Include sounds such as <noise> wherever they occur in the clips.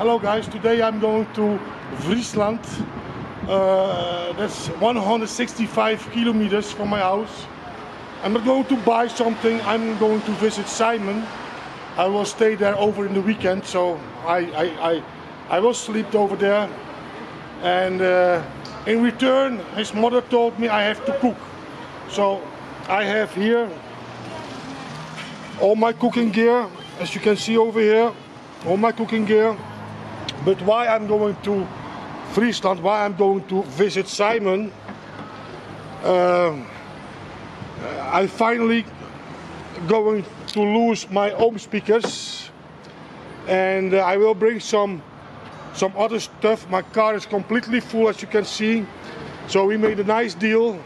Hello guys, today I'm going to Friesland. Uh, that's 165 kilometers from my house. I'm not going to buy something, I'm going to visit Simon. I will stay there over in the weekend, so I, I, I, I will sleep over there. And uh, in return, his mother told me I have to cook. So I have here all my cooking gear, as you can see over here, all my cooking gear. But why I'm going to Friesland, why I'm going to visit Simon, uh, I finally going to lose my home speakers and uh, I will bring some some other stuff. My car is completely full as you can see. So we made a nice deal.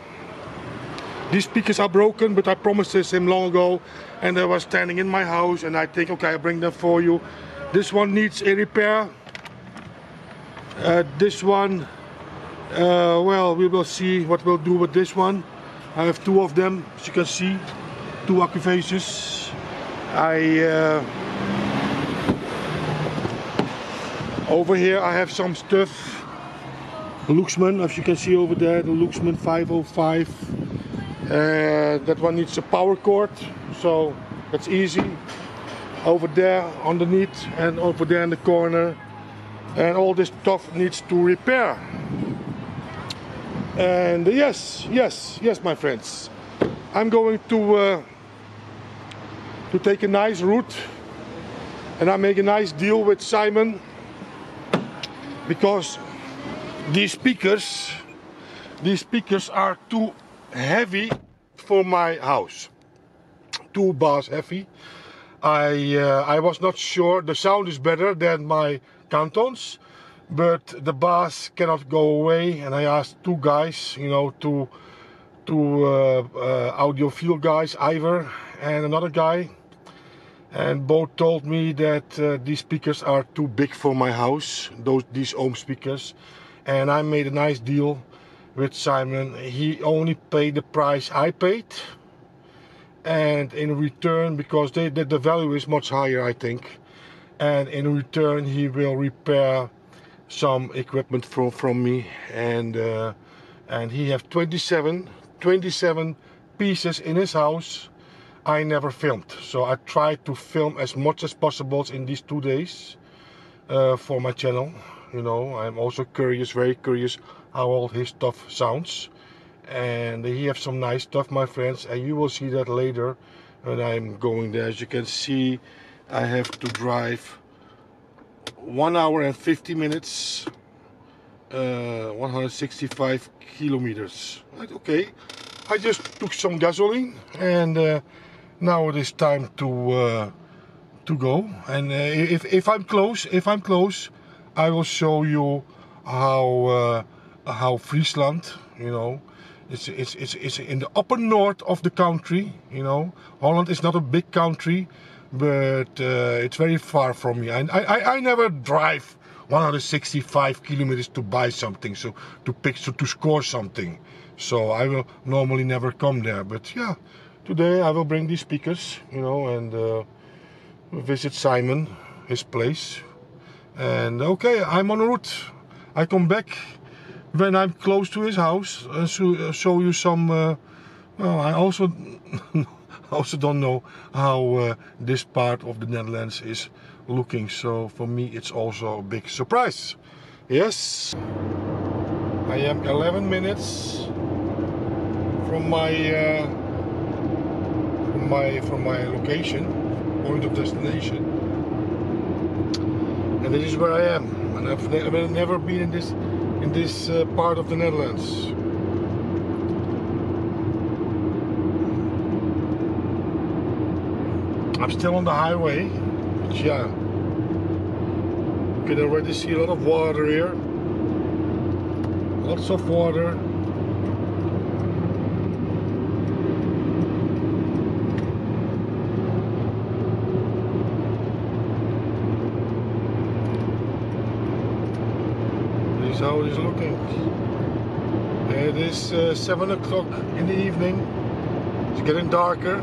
These speakers are broken, but I promised this him long ago and they were standing in my house and I think, okay, I bring them for you. This one needs a repair. Uh, this one, uh, well, we will see what we'll do with this one. I have two of them, as you can see, two Accuphases. I uh, over here I have some stuff. Luxman, as you can see over there, the Luxman 505. Uh, that one needs a power cord, so that's easy. Over there, underneath, and over there in the corner, and all this stuff needs to repair. And yes, yes, yes, my friends, I'm going to uh, to take a nice route, and I make a nice deal with Simon because these speakers, these speakers are too heavy for my house, too bass heavy. I uh, I was not sure. The sound is better than my Cantons, but the bass cannot go away. And I asked two guys, you know, two two uh, uh, guys, Ivor and another guy, and both told me that uh, these speakers are too big for my house. Those these home speakers, and I made a nice deal with Simon. He only paid the price I paid and in return because they, the, the value is much higher I think and in return he will repair some equipment from from me. And uh, and he have 27 27 pieces in his house I never filmed. So I tried to film as much as possible in these two days uh, for my channel. You know I'm also curious very curious how all his stuff sounds. And he have some nice stuff my friends. And you will see that later when I'm going there. As you can see I have to drive one hour and 50 minutes uh, 165 kilometers. Okay. I just took some gasoline and uh, now it is time to uh, to go. And uh, if, if I'm close if I'm close I will show you how uh, how Friesland you know it's, it's, it's, it's in the upper north of the country, you know. Holland is not a big country, but uh, it's very far from me. I, I, I never drive 165 kilometers to buy something, so to pick, so to score something. So I will normally never come there. But yeah, today I will bring these speakers, you know, and uh, visit Simon, his place. And okay, I'm on route. I come back when I'm close to his house and uh, show you some. Uh, well, I also <laughs> also don't know how uh, this part of the Netherlands is looking. So for me, it's also a big surprise. Yes, I am 11 minutes from my uh, from my from my location, point of destination, and this is where I am. And I've, ne I've never been in this in this uh, part of the Netherlands. I'm still on the highway, but yeah, you can already see a lot of water here. Lots of water. This is how it is looking. It is uh, 7 o'clock in the evening. It's getting darker.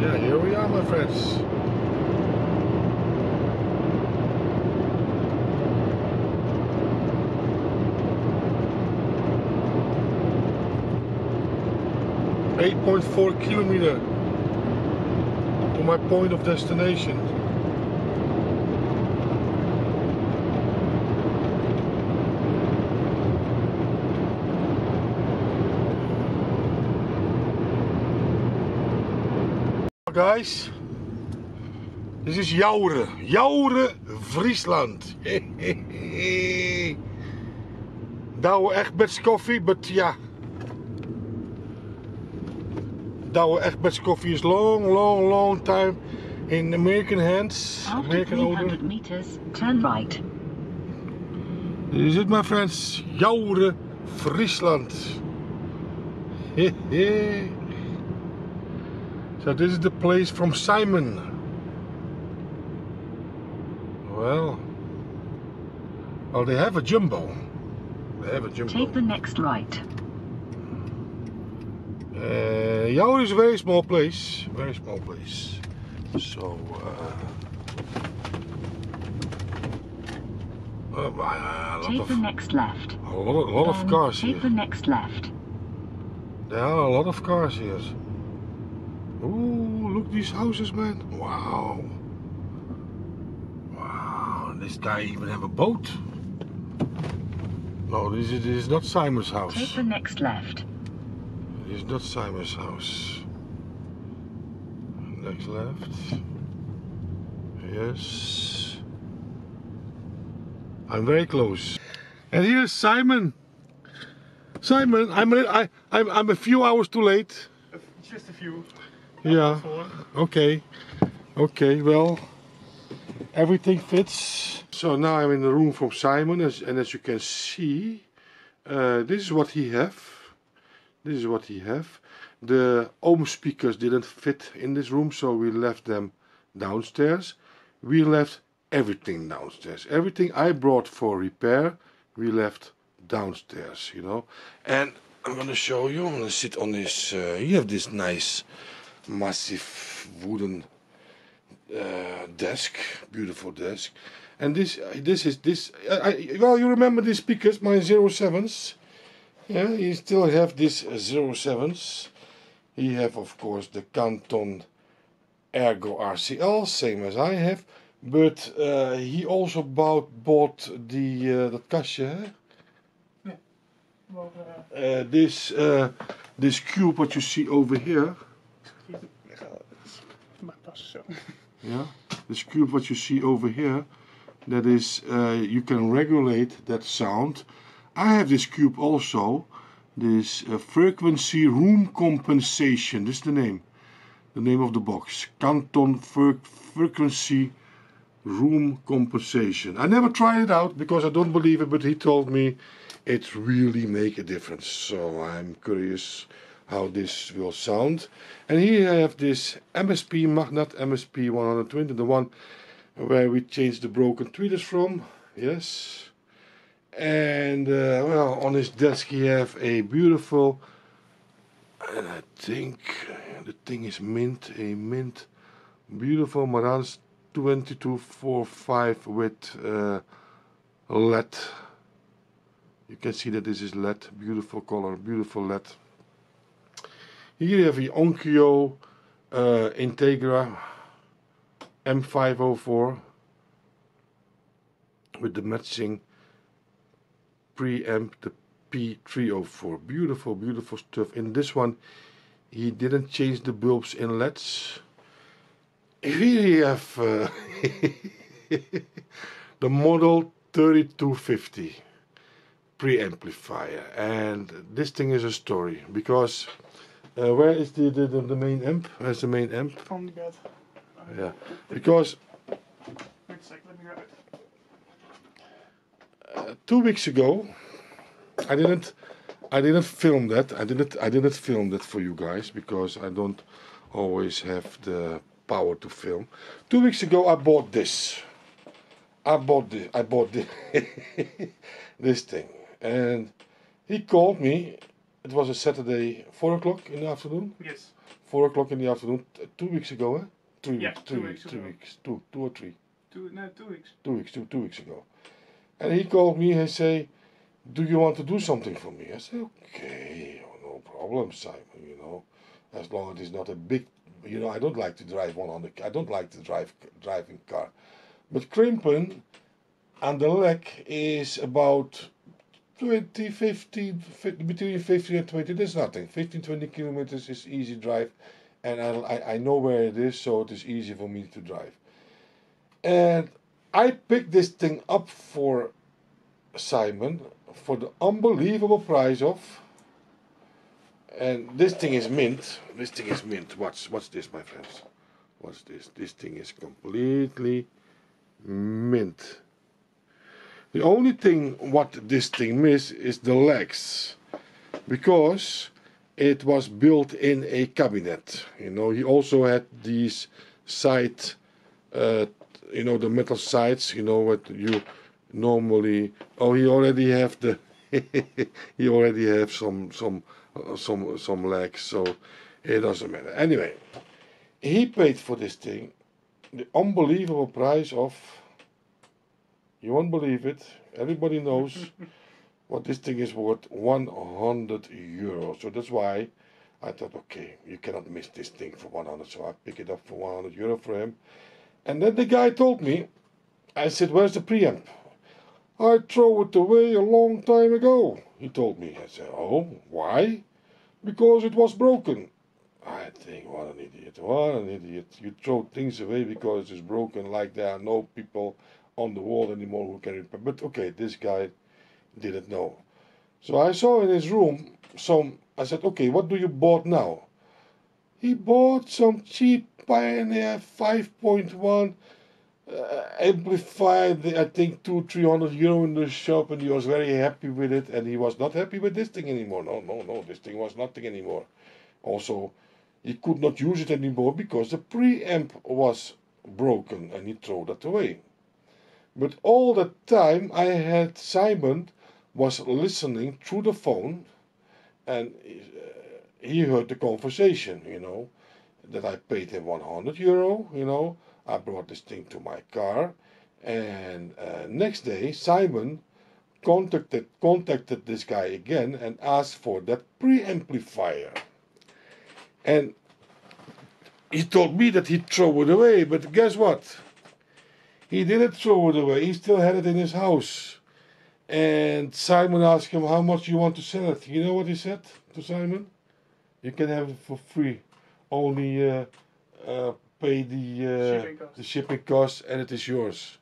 Yeah, here we are, my friends. Eight point four kilometer to my point of destination. Guys, this is Jouren, Jouren, Friesland. <laughs> Douwe Egberts coffee, but yeah. Douwe Egberts coffee is long, long, long time in American hands. After American 300 order. meters, turn right. This is it, my friends. Jouren, Friesland. <laughs> so this is the place from Simon. Well, well, they have a jumbo. They have a jumbo. Take the next right. Uh, Jouren is a very small place. Very small place. So. Uh, uh, a lot Take of the next left. a lot, a lot of cars take here. the next left. There are a lot of cars here. Ooh, look these houses, man. Wow. Wow, this guy even have a boat. No, this is, this is not Simon's house. Take the next left. This is not Simon's house. Next left. Yes. I'm very close. And here's Simon. Simon, I'm a, I, I'm, I'm a few hours too late. Just a few. Yeah. Four. Okay. Okay. Well, everything fits. So now I'm in the room from Simon, as, and as you can see, uh, this is what he have. This is what he have. The ohm speakers didn't fit in this room, so we left them downstairs. We left everything downstairs. Everything I brought for repair, we left downstairs. You know, and I'm gonna show you. I'm gonna sit on this. Uh, you have this nice massive wooden uh, desk, beautiful desk, and this uh, this is this. I, I, well, you remember these speakers, my zero sevens. Yeah, you still have this uh, zero sevens. He have of course the Canton Ergo RCL, same as I have, but uh, he also bought bought the uh, dat kastje. Hè? Well, uh, Uh, this uh, this cube what you see over here. Zo. <laughs> Yeah, this cube what you see over here, that is uh, you can regulate that sound. I have this cube also, this uh, frequency room compensation. This is the name, the name of the box. Canton fre- frequency room compensation. I never tried it out because I don't believe it, but he told me it really make a difference. So I'm curious how this will sound. And here I have this MSP Magnat MSP 120, the one where we changed the broken tweeters from. Yes. And uh, well, on his desk he have a beautiful, and I think the thing is mint, a mint, beautiful Marantz 2245 with uh. You can see that this is LED, beautiful color, beautiful LED. Here you have the Onkyo uh, Integra M504 with the matching preamp, the P304. Beautiful, beautiful stuff. In this one, he didn't change the bulbs in LEDs. Here you have uh, <laughs> the model 3250 preamplifier, and this thing is a story because uh, where is the, the, the, the main amp? Where's the main amp? On the bed. Yeah, because Wait a sec, let me grab it. two weeks ago I didn't I didn't film that. I didn't I didn't film that for you guys because I don't always have the power to film. Two weeks ago I bought this. I bought this I bought this <laughs> this thing and he called me it was a Saturday, four o'clock in the afternoon. Yes. Four o'clock in the afternoon, two weeks ago, eh? Three Yeah, weeks, two weeks two weeks, two, two or three, Two no two weeks. two weeks, two, two weeks ago. And he called me and say, "Do you want to do something for me?" I said, "Okay, no problem, Simon. You know, as long as it's not a big, you know, I don't like to drive one on the, I don't like to drive driving car, but Krimpen aan de Lek is about 20, 15, fi- between 15 and 20, there's nothing. 15, 20 kilometers is easy drive. And I, I, I know where it is, so it is easy for me to drive. And I picked this thing up for Simon for the unbelievable price of. And this thing is mint. This thing is mint. What's what's this, my friends? What's this? This thing is completely mint. The only thing what this thing miss is the legs, because it was built in a cabinet. You know, he also had these side, uh, you know, the metal sides. You know what you normally. Oh, he already have the. <laughs> he already have some some uh, some some legs, so it doesn't matter. Anyway, he paid for this thing the unbelievable price of you won't believe it. Everybody knows <laughs> what this thing is worth 100 euros. So that's why I thought, okay, you cannot miss this thing for 100. So I pick it up for 100 euro for him. And then the guy told me, I said, where's the preamp? I threw it away a long time ago, he told me. I said, oh, why? Because it was broken. I think, what an idiot, what an idiot. You throw things away because it's broken, like there are no people on the wall anymore who can repair. But okay, this guy didn't know. So I saw in his room some. I said, okay, what do you bought now? He bought some cheap Pioneer 5.1 uh, amplified. I think two, three hundred euro in the shop, and he was very happy with it. And he was not happy with this thing anymore. No, no, no, this thing was nothing anymore. Also, he could not use it anymore because the preamp was broken, and he threw that away. But all the time I had Simon was listening through the phone and uh, he heard the conversation, you know, that I paid him 100 euro, you know. I brought this thing to my car and uh, next day Simon contacted contacted this guy again and asked for that preamplifier. And he told me that he'd throw it away, but guess what? He didn't throw it away. He still had it in his house. And Simon asked him how much you want to sell it. You know what he said to Simon? You can have it for free. Only uh, uh, pay the uh, Shipping cost. the shipping cost, and it is yours.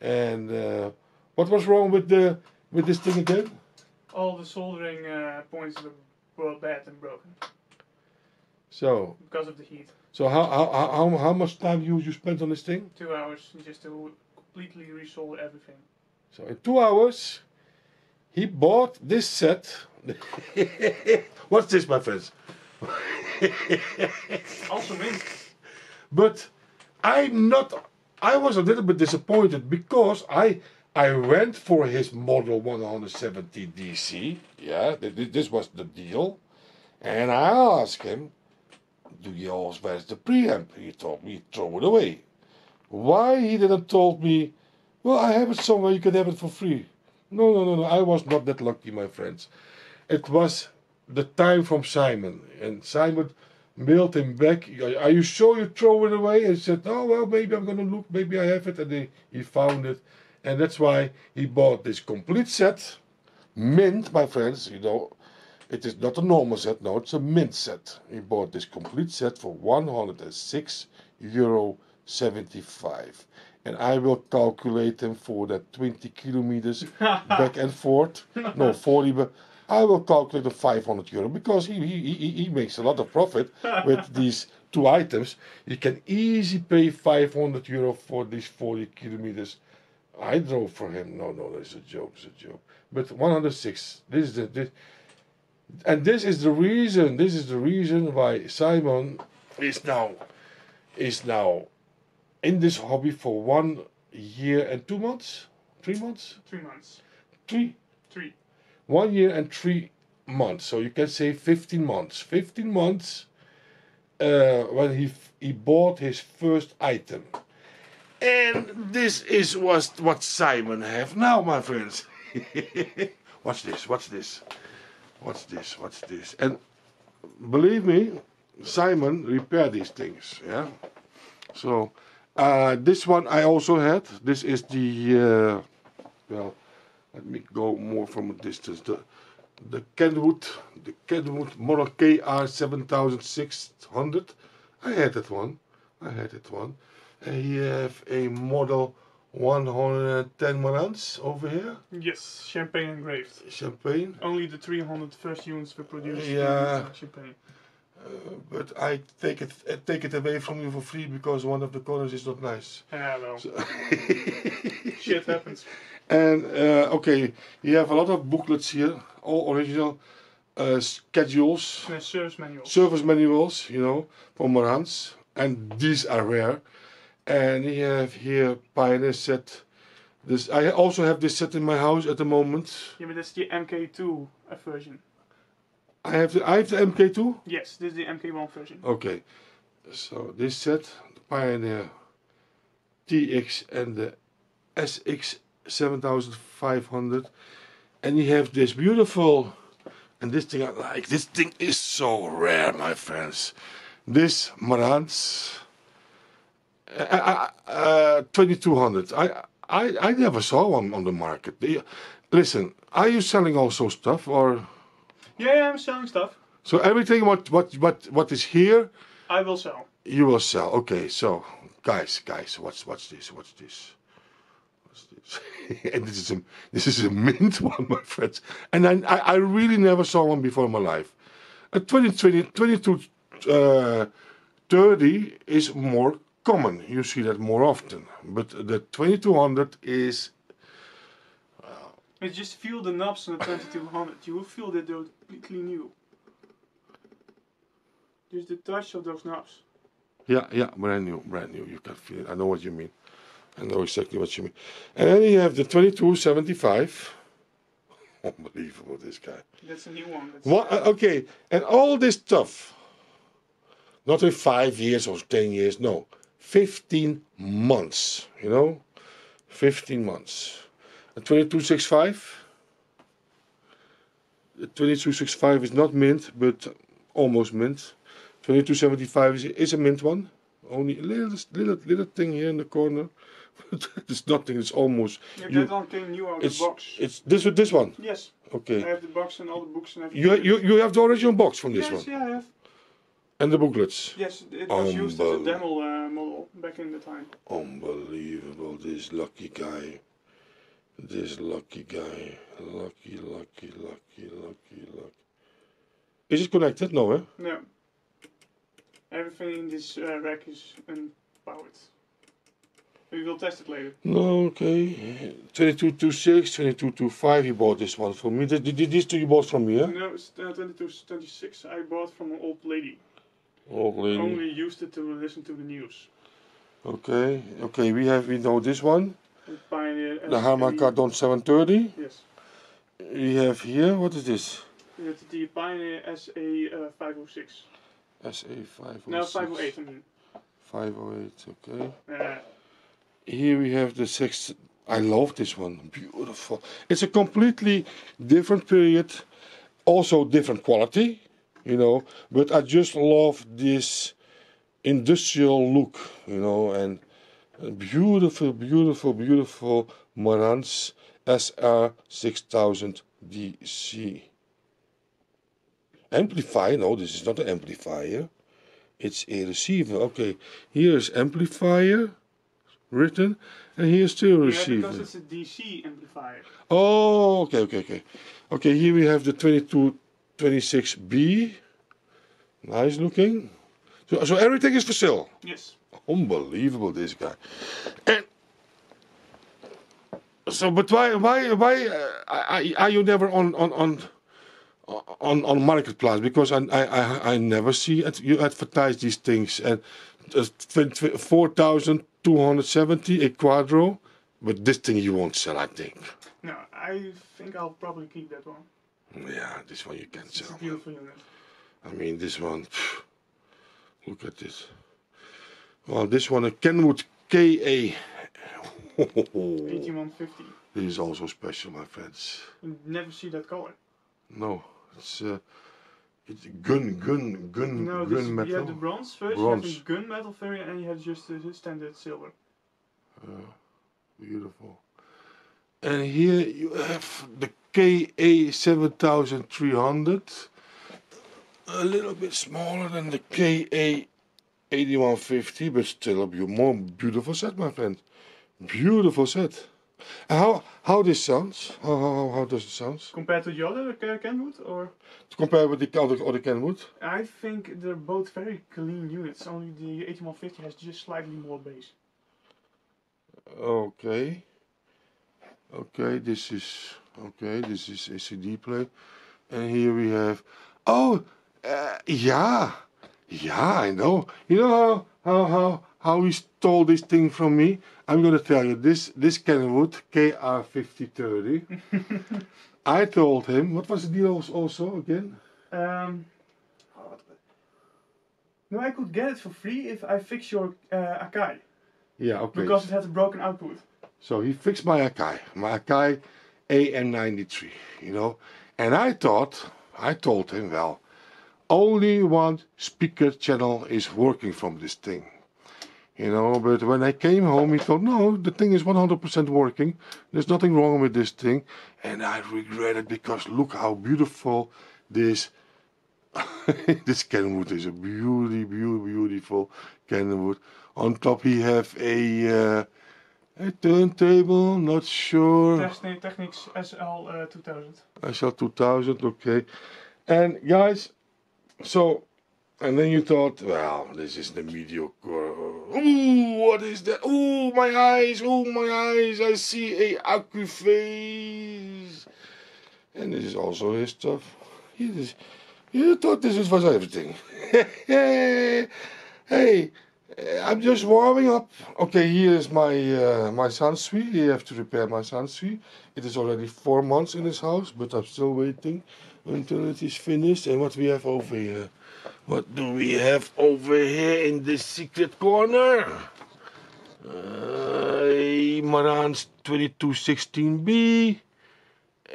And uh, what was wrong with the with this thing again? All the soldering uh, points were bad and broken So because of the heat. So how how how, how- how much time you you spent on this thing? Two hours just to completely resolder everything. So in two hours, he bought this set. <laughs> What's this, my friends? <laughs> Also me. But I'm not. I was a little bit disappointed because I I went for his model 170 DC. Yeah, th- th- this was the deal, and I asked him, "Do you always where's the preamp?" He told me throw it away. Why he didn't told me? Well, I have it somewhere. You can have it for free. No, no, no, no. I was not that lucky, my friends. It was the time from Simon, and Simon mailed him back. Are you sure you throw it away? And he said, Oh, well, maybe I'm going to look. Maybe I have it. And he, he found it. And that's why he bought this complete set. Mint, my friends, you know, it is not a normal set. No, it's a mint set. He bought this complete set for 106 euro 75. And I will calculate him for that 20 kilometers <laughs> back and forth. No, 40, but I will calculate the 500 euro because he, he, he, he makes a lot of profit with <laughs> these two items. You can easily pay 500 euro for these 40 kilometers. I drove for him. No, no, that's a joke, it's a joke. But 106. This is the this, and this is the reason. This is the reason why Simon is now is now in this hobby for one year and two months, three months, Three months. three Three. one year and three months. So you can say 15 months. 15 months uh, when he he bought his first item. And this is what what Simon have now, my friends. <laughs> What's this? What's this? What's this? What's this? And believe me, Simon repaired these things. Yeah. So uh, this one I also had. This is the uh, well. Let me go more from a distance. The the Kenwood, the Kenwood Model KR 7600. I had that one. I had that one. And you have a Model 110 Marantz over here. Yes, champagne engraved. Champagne. Only the 300 first units were produced. Yeah. uh, champagne. But I take it I take it away from you for free because one of the colors is not nice. Yeah, well, <laughs> shit happens. And uh, okay, you have a lot of booklets here, all original uh, schedules, Uh, service manual. service manuals, you know, from Marantz, and these are rare. And you have here Pioneer set. This I also have this set in my house at the moment. yeah, but that's the MK2 uh, version. I have the I have the MK2. Yes, this is the MK1 version. Okay, so this set, the Pioneer TX and the SX 7500, and you have this beautiful, and this thing I like. This thing is so rare, my friends. This Marantz uh, uh, 2200. I, I I never saw one on the market. The- Listen, are you selling also stuff or Yeah, yeah, I'm selling stuff. so everything what what what what is here? I will sell. You will sell. Okay, so guys, guys, what's what's this? What's this? What's this? <laughs> and this is a this is a mint <laughs> one, my friends. And I I, I really never saw one before in my life. A 2020 22 uh, 30 is more common. You see that more often. But the 2200 is It's just feel the knobs on the 2200. You will feel that they're completely new. Just the touch of those knobs. Yeah, yeah, brand new, brand new. You can feel it. I know what you mean. I know exactly what you mean. And then you have the 2275. <laughs> Unbelievable, this guy. That's a new one. What? uh, okay, and all this stuff, not in five years or 10 years, no, 15 months, you know? 15 months. A 2265? The 2265 is not mint, but almost mint. 2275 is, is a mint one. Only a little, little, little thing here in the corner. <laughs> it's nothing, it's almost. yeah, you- that one came new out of it's, the box. it's this this one. yes, Okay. I have the box and all the books and everything. You, you, you have the original box from this yes, one? yeah, I have. And the booklets? Yes, it was used as a demo uh, back in the time. Unbelievable, this lucky guy. This lucky guy. Lucky, lucky, lucky, lucky, lucky. Is it connected? No, eh? No. Everything in this uh, rack is unpowered. We will test it later. No, okay. 2226, 2225, you bought this one for me. Th- th- These two you bought from me, eh? No, it's uh, 22, 26 I bought from an old lady. Old lady. Only used it to listen to the news. Okay, okay, we have, we know this one. The Harman Kardon 730. Yes. We have here, what is this? It's the Pioneer SA uh, 506. SA506. No, 508 I mean. 508, okay. Uh, Here we have the six. I love this one. Beautiful. It's a completely different period, also different quality, you know. But I just love this industrial look, you know, and beautiful, beautiful, beautiful Marantz SR 6000 DC. Amplifier? No, this is not an amplifier. It's a receiver. Okay, here's amplifier written, and here's still yeah, receiver. because it's a DC amplifier. Oh, okay, okay, okay. Okay, here we have the 2226B. Nice looking. So, so everything is for sale. Yes. Unbelievable, this guy. And so, but why, why, why uh, are, you never on on on on on marketplace? Because I I I, never see. You advertise these things and uh, four thousand two hundred seventy a quadro, but this thing you won't sell, I think. No, I think I'll probably keep that one. Yeah, this one you can't It's sell. beautiful unit. I mean, this one. pff, look at this. Well, this one a Kenwood KA. 18150. This is also special, my friends. You never see that color. No, it's uh, it's gun gun gun No, this, gun you metal. have the bronze first, Bronze. you have the gunmetal variant, and you have just the standard silver. Beautiful. And here you have the KA 7300. A little bit smaller than the KA 8150, but still a more beautiful set, my friend. Beautiful set. How how this sounds? How how, how does it sound? Compared to the other Kenwood, or Compared with the other, other Kenwood? I think they're both very clean units. Only the 8150 has just slightly more bass. Okay. Okay, this is okay. This is a CD play, and here we have. Oh, uh, yeah, yeah. I know. You know how how how how he stole this thing from me. I'm gonna tell you this. This Kenwood KR fifty thirty. <laughs> I told him. What was the deal also again? Um, no, I could get it for free if I fix your uh, Akai Yeah. Okay. because it has a broken output. So he fixed my Akai, my Akai AM93, you know. And I thought, I told him, well, only one speaker channel is working from this thing. You know, but when I came home, he thought, no, the thing is 100% working. There's nothing wrong with this thing. And I regret it because look how beautiful this <laughs> this Kenwood is. A beauty, beauty, beautiful Kenwood. On top, he have a uh, a turntable, not sure. Techni- Technics SL uh, 2000. SL 2000, okay. And guys, so, and then you thought, well, this is the mediocre. Ooh, what is that? Ooh, my eyes, ooh, my eyes, I see a Accuphase. And this is also his stuff. You, just, you thought this was everything. <laughs> hey, uh, I'm just warming up. Okay, here is my uh, my sunscreen. You have to repair my sunscreen. It is already four months in this house, but I'm still waiting until it is finished. And what we have over here? What do we have over here in this secret corner? Uh, a Marantz 2216B,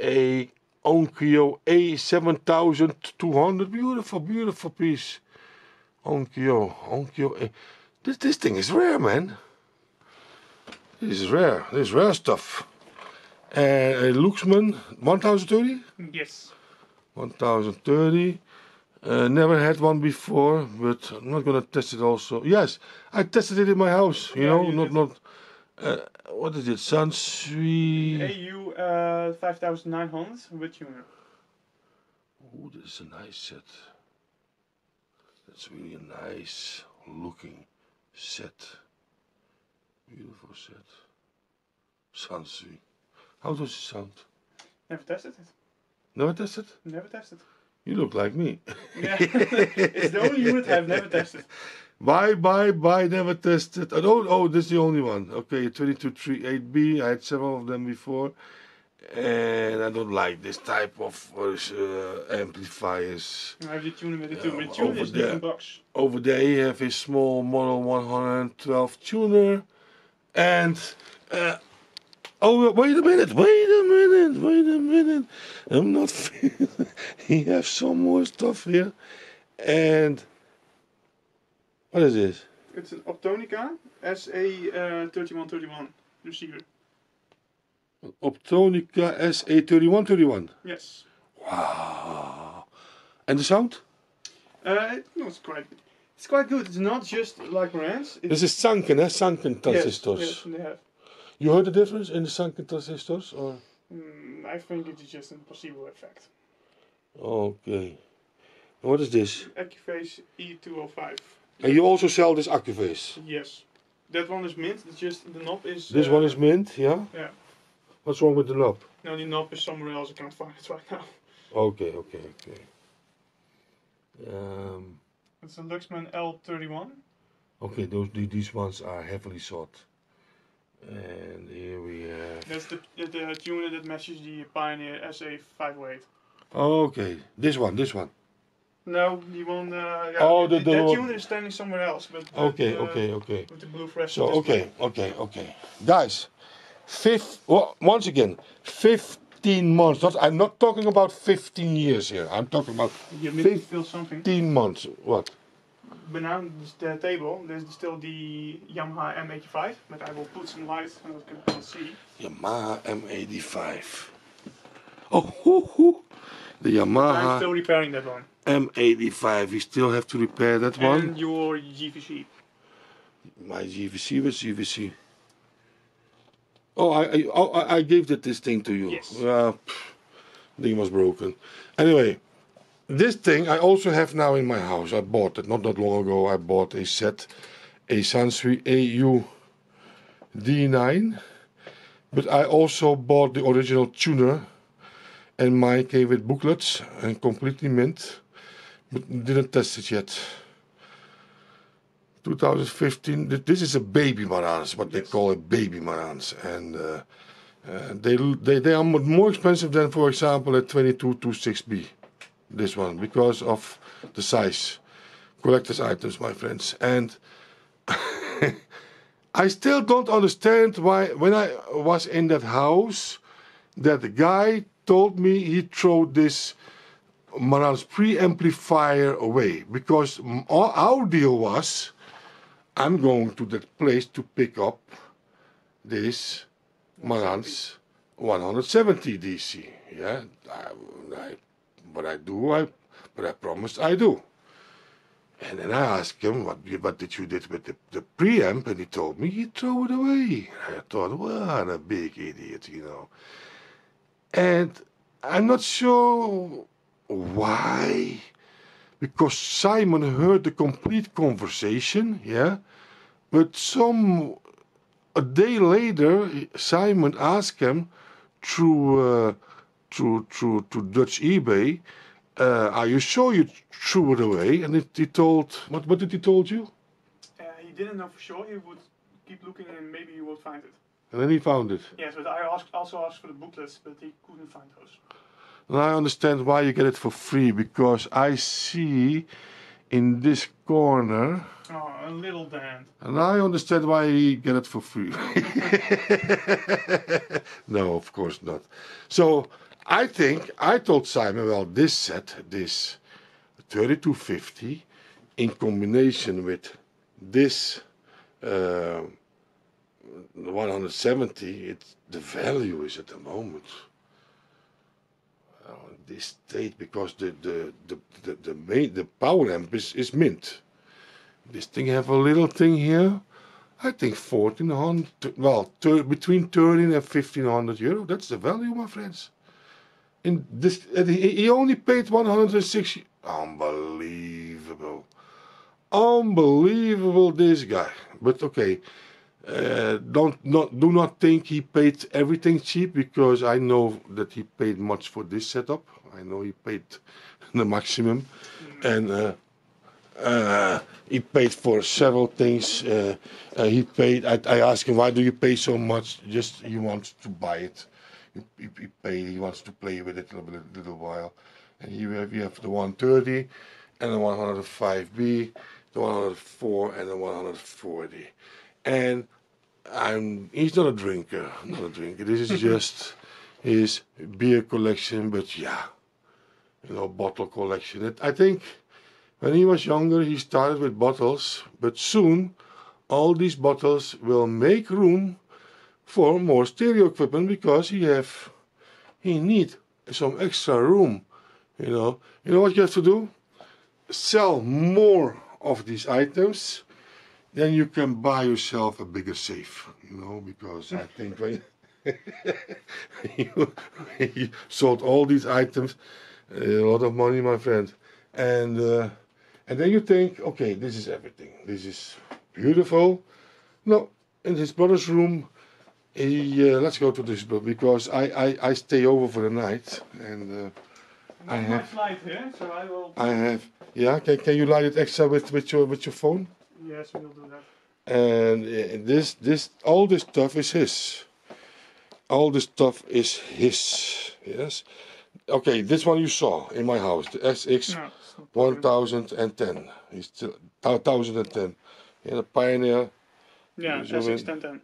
a Onkyo A7200, beautiful, beautiful piece. Onkyo, Onkyo. A. This this thing is rare, man. This is rare. This is rare stuff. And a Luxman 1030. Yes. 1030. Uh, never had one before, but I'm not gonna test it. Also, yes, I tested it in my house. You Yeah, know, you not did. not. Uh, what is it? Sansui. AU uh, 5900 with tuner. Oh, this is a nice set. That's really a nice looking set. Beautiful set. Sansui. How does it sound? Never tested it. Never tested? Never tested. You look like me. Yeah. <laughs> it's the only unit I've never tested. Bye, bye, bye, never tested. Oh, no, oh, this is the only one. Okay, 2238B. I had several of them before. And I don't like this type of uh, amplifiers. I have the tuner with the tuner. The tuner is there. different box. Over there, you have a small Model 112 tuner. And, uh, oh, wait a minute, wait a minute, wait a minute. I'm not, <laughs> feeling. he has some more stuff here. And, what is this? It's an Optonica SA3131 receiver. Optonica SA3131. Yes. Wow. And the sound? Uh, no, it's quite. It's quite good. It's not just like Marantz. This is sunken, eh? Sunken yes, transistors. yes, they have. You heard the difference in the sunken transistors? Or? Mm, I think it is just a placebo effect. Okay. What is this? Accuphase E205. And you also sell this Accuphase. Yes. That one is mint. It's just the knob is. This uh, one is mint, yeah? Yeah. What's wrong with the knob? No, the knob is somewhere else. I can't find it right now. Okay, okay, okay. Um, It's a Luxman L31. okay, those these ones are heavily sought. And here we have. That's the the, the tuner that matches the Pioneer SA508. Okay, this one, this one. No, you won't. Uh, yeah, Oh, the- the that one- unit is standing somewhere else. But Okay, uh, okay, okay. With the blue fresh. So okay, okay, okay, guys. Fifth, well, once again, fifteen months. Not, I'm not talking about fifteen years here. I'm talking about You feel something. fifteen months. What? Behind the table, there's still the Yamaha M85, but I will put some light so you can see. Yamaha M85. Oh, hoo, hoo. the Yamaha. I'm Yamaha still repairing that one. M85. We still have to repair that one. And your JVC. My JVC, what's JVC? Oh, I, I, oh, I I gave that this thing to you. Yes. Uh, pff, thing was broken. Anyway, this thing I also have now in my house. I bought it not that long ago. I bought a set, a Sansui AU D9, but I also bought the original tuner, and mine came with booklets and completely mint, but didn't test it yet. 2015. This is a baby Marantz, what they call a baby Marantz, and uh, uh, they, they they are more expensive than, for example, a 2226B. This one because of the size, collector's items, my friends, and <laughs> I still don't understand why when I was in that house, that guy told me he threw this Marantz preamplifier away. Because our deal was I'm going to that place to pick up this Marantz 170 DC. Yeah, I, I, but I do, I, but I promised I do. And then I asked him, what, what did you did with the, the preamp? And he told me he threw it away. I thought, what a big idiot, you know. And I'm not sure why. Because Simon heard the complete conversation, yeah. But some a day later, Simon asked him through uh, through through to Dutch eBay, uh, "Are you sure you threw it away?" And it, he told, "What what did he told you?" Uh, he didn't know for sure. He would keep looking and maybe he would find it. And then he found it. Yes, but I asked, also asked for the booklets, but he couldn't find those. And I understand why you get it for free because I see in this corner, Oh, a little dent. and I understand why you get it for free. <laughs> no, of course not. So I think I told Simon, well, this set, this 3250, in combination with this uh, 170, it's the value is at the moment uh, this state because the the the the, the main the power amp is, is mint. This thing have a little thing here. I think fourteen hundred. Well, between thirteen and fifteen hundred euro. That's the value, my friends. In this, he, only paid one hundred and sixty. Unbelievable, unbelievable. This guy. But okay, uh, don't not do not think he paid everything cheap because I know that he paid much for this setup. I know he paid <laughs> the maximum, and uh, uh, he paid for several things. Uh, uh, he paid. I, I asked him why do you pay so much? Just he wants to buy it. He, he, he. He wants to play with it a little, little while. And here we have, we have the 130 and the 105B, the 104 and the 140. And I'm he's not a drinker, not a drinker. This is mm-hmm. just his beer collection, but yeah, you know, bottle collection. It, I think when he was younger, he started with bottles, but soon all these bottles will make room for more stereo equipment because he have he need some extra room. You know, you know what you have to do? Sell more of these items then you can buy yourself a bigger safe, you know, because I <laughs> think when <laughs> you, you sold all these items, a lot of money, my friend, and uh, and then you think, okay, this is everything. This is beautiful. No, in his brother's room, uh, let's go to this book because I, I, I stay over for the night and uh, I have light here, so I will. I have yeah. Can, can you light it extra with, with your with your phone? Yes, we'll do that. And uh, this this all this stuff is his. All this stuff is his. Yes. Okay, this one you saw in my house, the SX no, 1010. It's still 1010. Yeah, the Pioneer. Yeah, SX 1010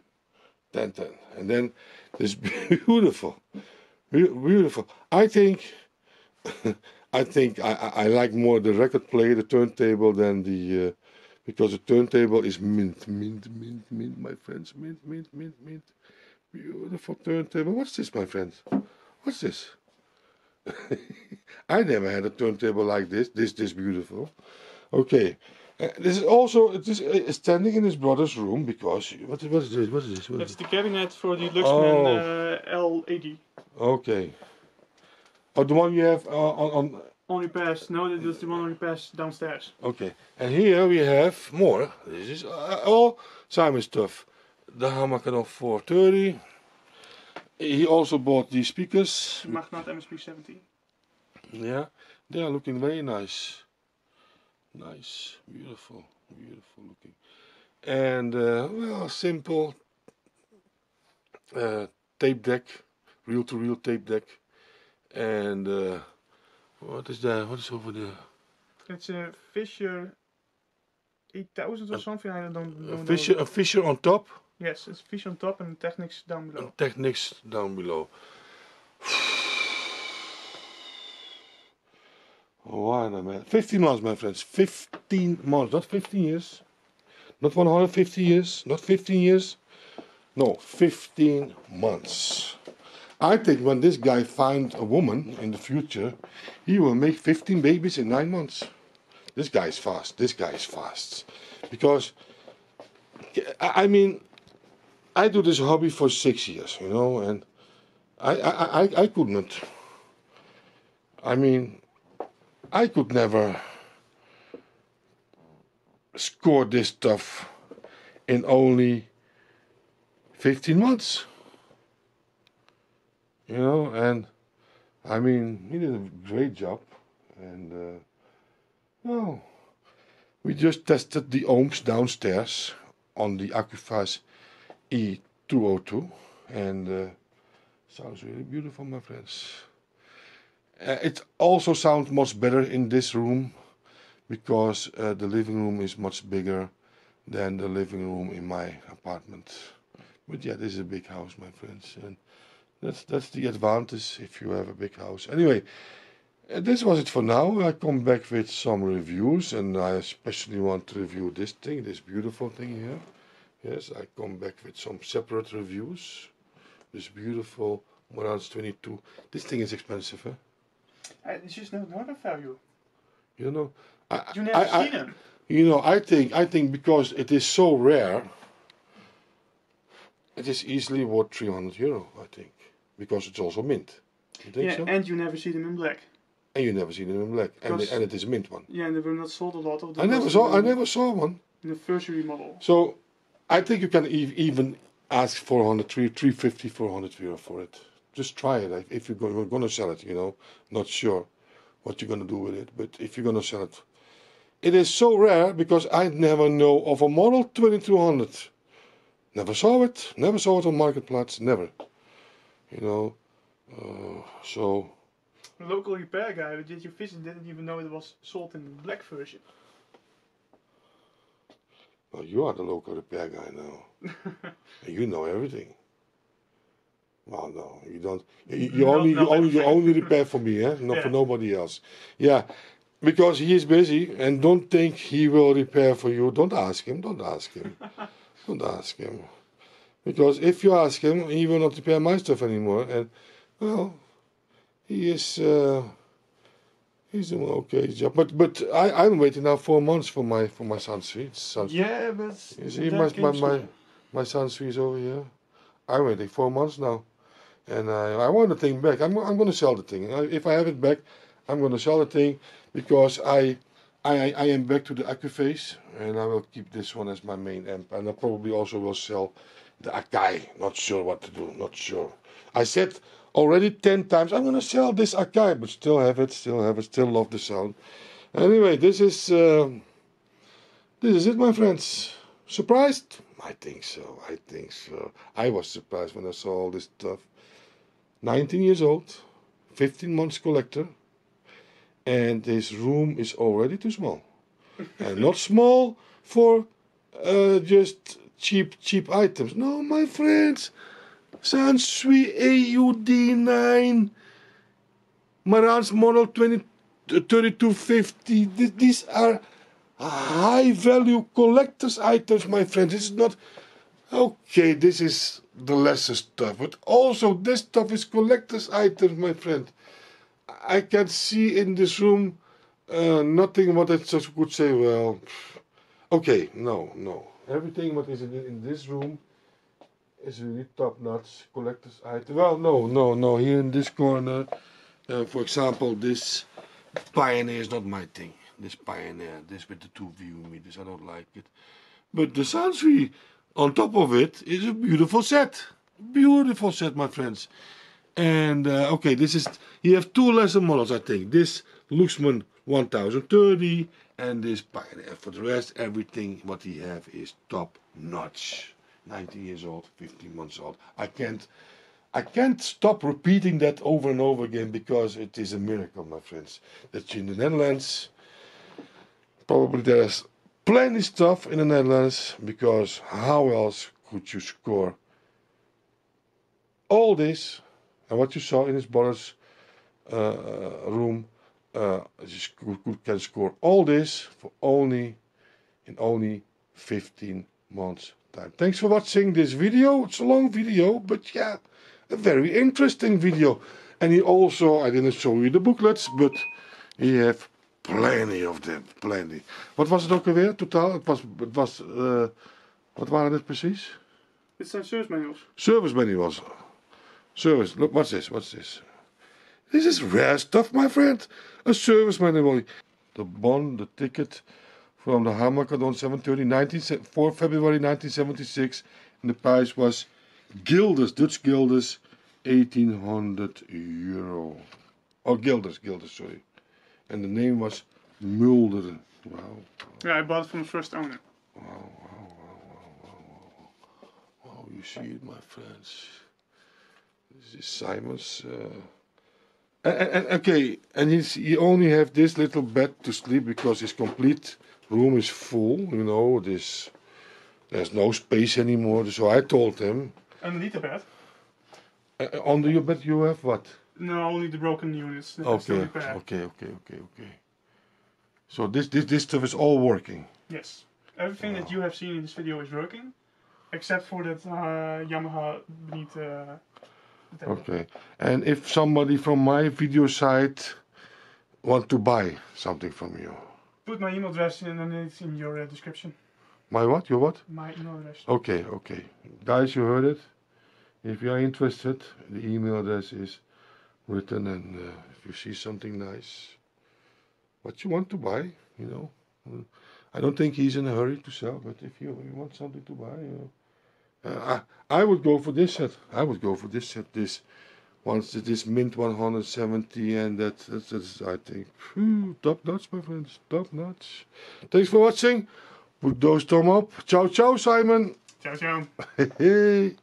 ten ten, and then this <laughs> beautiful, beautiful. I think, <laughs> I think I, I, like more the record player, the turntable than the, uh, because the turntable is mint, mint, mint, mint, my friends, mint, mint, mint, mint. Beautiful turntable. What's this, my friends? What's this? <laughs> I never had a turntable like this. This, this beautiful. Okay. Uh, this is also it is uh, standing in his brother's room because what, what is this? What is this? What is That's the cabinet for the Luxman Oh. uh, L80. Okay. Oh, the one you have uh, on, on. On repairs. No, that is the one on repairs downstairs. Okay. And here we have more. This is uh, all Simon stuff. The Harman Kardon 430. He also bought these speakers. Magnat MSP 70. Yeah, they are looking very nice. Nice, beautiful, beautiful looking. And uh, well, simple uh, tape deck, reel to reel tape deck. And uh, what is that? What is over there? It's a Fisher 8000 or something. I don't, don't A know. Fisher, a Fisher on top, Yes, it's Fisher on top and Technics down below. and Technics down below. What a man. 15 months, my friends. 15 months. Not 15 years. Not 150 years. Not 15 years. No, 15 months. I think when this guy finds a woman in the future, he will make 15 babies in 9 months. This guy is fast. This guy is fast. Because, I mean, I do this hobby for six years, you know, and I, I, I, I could not. I mean, I could never score this stuff in only 15 months. You know, and I mean, he did a great job, and uh, well, we just tested the ohms downstairs on the Accuphase E202, and uh, sounds really beautiful, my friends. Uh, it also sounds much better in this room because uh, the living room is much bigger than the living room in my apartment. But yeah, this is a big house, my friends, and that's that's the advantage if you have a big house. Anyway, uh, this was it for now. I come back with some reviews, and I especially want to review this thing, this beautiful thing here. Yes, I come back with some separate reviews. This beautiful Marantz 22. This thing is expensive, huh? It's just no northern value. You know, I, You never I, I- seen them. You know, I think I think because it is so rare, it is easily worth 300 euro. I think because it's also mint. You think Yeah, so? and you never see them in black. And you never see them in black, and, and it is a mint one. Yeah, and they were not sold a lot of them. I never saw. I never saw one. In The anniversary model. So, I think you can e- even ask 400, 350, 400 euro for it. Just try it. If you're going, going to sell it, you know, not sure what you're going to do with it, but if you're going to sell it, it is so rare because I never know of a model 2200. Never saw it. Never saw it on Marketplace. Never. You know. Uh, so The local repair guy who did your visit didn't even know it was sold in the black version. well, you are the local repair guy now. <laughs> and you know everything. Well, no, you don't. You, you No, only, no, you only, you only repair for me, eh? Not for nobody else. Yeah, because he is busy, and don't think he will repair for you. Don't ask him. Don't ask him. <laughs> don't ask him, because if you ask him, he will not repair my stuff anymore. And well, he is. Uh, He's doing okay job, but but I I'm waiting now four months for my for my Sansui. Yeah, but you see, my, my, my, my son's is over here. I'm waiting four months now. And I, I want the thing back. I'm, I'm going to sell the thing. If I have it back, I'm going to sell the thing because I, I, I- I am back to the Accuphase and I will keep this one as my main amp. And I probably also will sell the Akai. Not sure what to do. Not sure. I said already 10 times, I'm going to sell this Akai, but still have it, still have it, still love the sound. Anyway, this is. Uh, this is it, my friends. Surprised? I think so. I think so. I was surprised when I saw all this stuff. 19 years old, 15 months collector, and this room is already too small, <laughs> and not small for uh, just cheap cheap items. No, my friends, Sansui AUD9, Marantz model 20, 3250. Th- These are high value collector's items, my friends. This is not okay. This is the lesser stuff, but also this stuff is collector's items, my friend. I can see in this room uh, nothing what I just could say. Well, okay, no, no. Everything what is in, in this room is really top notch collector's item. Well, no, no, no. Here in this corner, uh, for example, this Pioneer is not my thing. This Pioneer, this with the two VU meters, I don't like it. But the Sansui on top of it is a beautiful set. Beautiful set, my friends. And uh, okay, this is you have two lesser models, I think. This Luxman 1030 and this Pioneer. For the rest, everything what he have is top notch. 19 years old, 15 months old. I can't I can't stop repeating that over and over again because it is a miracle, my friends. That in the Netherlands, probably there's plenty stuff in the Netherlands because how else could you score all this and what you saw in his brother's uh, room? Uh, could, can score all this for only in only 15 months time. Thanks for watching this video. It's a long video, but yeah, a very interesting video. And he also, I didn't show you the booklets, but he have plenty of them, plenty. Wat was het ook alweer, totaal? Het was, het was uh, wat waren het precies? Dit zijn service manuals. Service manuals. Service, look, what's this, what's this? This is rare stuff, my friend. A service manual. The bond, the ticket from the Hamakadon 730, 19, 4 February 1976. And the price was guilders, Dutch guilders, 1800 euro. Oh, guilders, guilders, sorry. And the name was Mulder. Wow. Yeah, I bought it from the first owner. Wow, wow, wow, wow, wow, wow. Oh, you see it, my friends. This is Simon's. Uh, and, and, and okay, and he's, he only have this little bed to sleep because his complete room is full. You know, this there's no space anymore. So I told him, Underneath the bed. uh, under your bed you have what? No, only the broken units. that are still Okay, okay, okay, okay, okay. So this this this stuff is all working. Yes. Everything that you have seen in this video is working. Except for that uh, Yamaha beneath uh. Okay. And if somebody from my video site want to buy something from you, Put my email address in and it's in your uh, description. my what? Your what? My email address. Okay, okay. Guys, you heard it. If you are interested, the email address is written, and uh, if you see something nice, what you want to buy, you know. I don't think he's in a hurry to sell, but if you, you want something to buy, you know, uh, I I would go for this set. I would go for this set. This once it is mint 170, and that that's, that's I think phew, top notch, my friends, top notch. Thanks for watching. Put those thumb up. Ciao, ciao, Simon. Ciao, ciao. <laughs> Hey.